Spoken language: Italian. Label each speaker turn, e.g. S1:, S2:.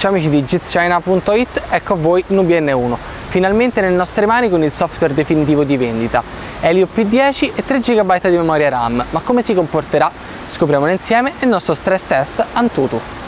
S1: Ciao amici di jitschina.it, ecco a voi Nubia N1, finalmente nelle nostre mani con il software definitivo di vendita. Helio P10 e 3 GB di memoria RAM, ma come si comporterà? Scopriamolo insieme nel nostro stress test Antutu.